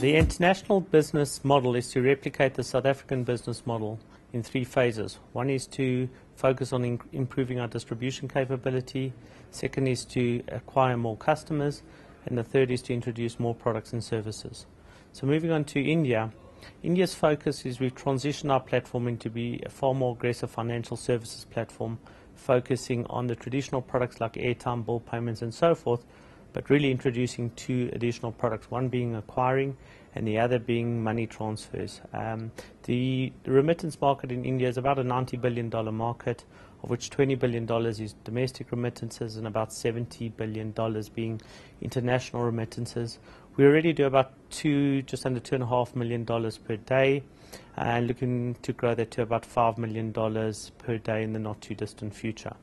The international business model is to replicate the South African business model in three phases. One is to focus on improving our distribution capability, second is to acquire more customers, and the third is to introduce more products and services. So, moving on to India. India's focus is we've transitioned our platform into be a far more aggressive financial services platform, focusing on the traditional products like airtime, bill payments, and so forth, but really introducing two additional products, one being acquiring and the other being money transfers. Um, the, the remittance market in India is about a $90 billion market, of which $20 billion is domestic remittances and about $70 billion being international remittances. We already do about two, just under $2.5 million per day, and looking to grow that to about $5 million per day in the not too distant future.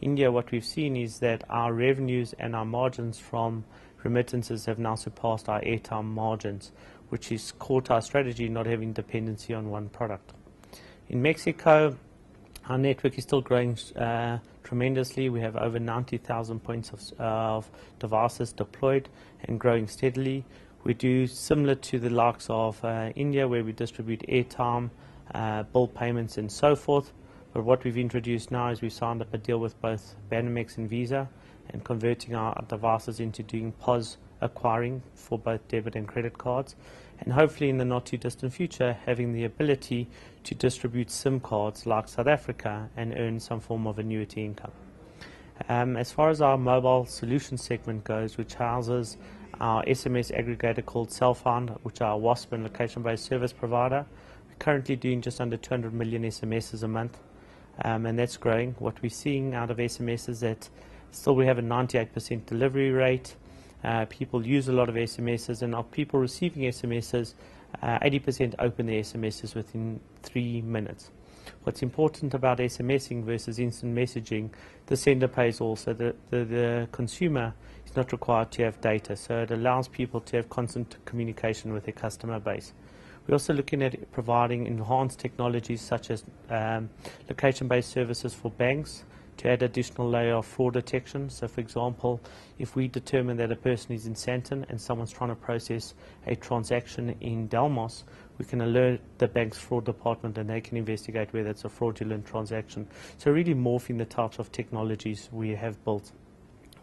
India, what we've seen is that our revenues and our margins from remittances have now surpassed our airtime margins, which is core to our strategy, not having dependency on one product. In Mexico, our network is still growing uh, tremendously. We have over 90,000 points of, uh, of, devices deployed and growing steadily. We do similar to the likes of uh, India, where we distribute airtime, uh, bill payments, and so forth. But what we've introduced now is we've signed up a deal with both Banamex and Visa and converting our devices into doing POS acquiring for both debit and credit cards. And hopefully, in the not too distant future, having the ability to distribute SIM cards like South Africa and earn some form of annuity income. Um, as far as our mobile solution segment goes, which houses our SMS aggregator called Cellfind, which are a WASP and location based service provider, we're currently doing just under 200 million SMSs a month um, and that's growing. What we're seeing out of SMS is that still we have a 98% delivery rate. Uh, people use a lot of SMSs, and of people receiving SMSs, uh, 80% open their SMSs within three minutes. What's important about SMSing versus instant messaging, the sender pays also. The, the, the consumer is not required to have data, so it allows people to have constant communication with their customer base. We're also looking at providing enhanced technologies such as um, location-based services for banks to add additional layer of fraud detection. So, for example, if we determine that a person is in Sandton and someone's trying to process a transaction in Delmas, we can alert the bank's fraud department and they can investigate whether it's a fraudulent transaction. So, really morphing the types of technologies we have built.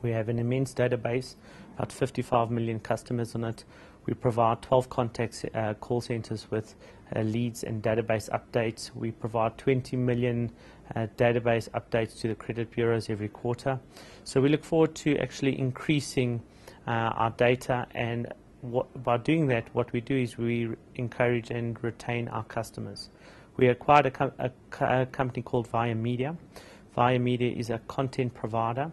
We have an immense database, about 55 million customers on it. We provide 12 contact uh, call centers with uh, leads and database updates. We provide 20 million uh, database updates to the credit bureaus every quarter. So we look forward to actually increasing uh, our data and what, by doing that, what we do is we encourage and retain our customers. We acquired a, com a, a company called Viamedia. Via Media is a content provider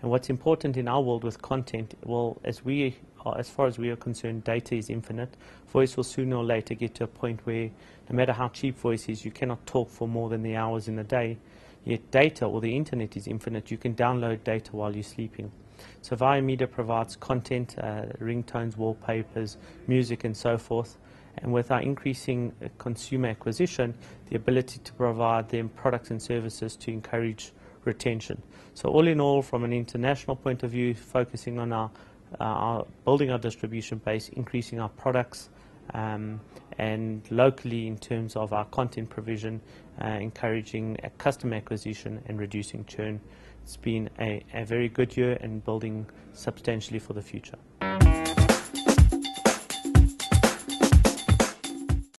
and what's important in our world with content, well, as we are, as far as we are concerned, data is infinite. Voice will sooner or later get to a point where, no matter how cheap voice is, you cannot talk for more than the hours in a day. Yet data or the internet is infinite. You can download data while you're sleeping. So Viamedia provides content, uh, ringtones, wallpapers, music, and so forth. And with our increasing uh, consumer acquisition, the ability to provide them products and services to encourage retention. So all in all, from an international point of view, focusing on our, uh, our building our distribution base, increasing our products, um, and locally in terms of our content provision, uh, encouraging customer acquisition and reducing churn. It's been a, a very good year and building substantially for the future.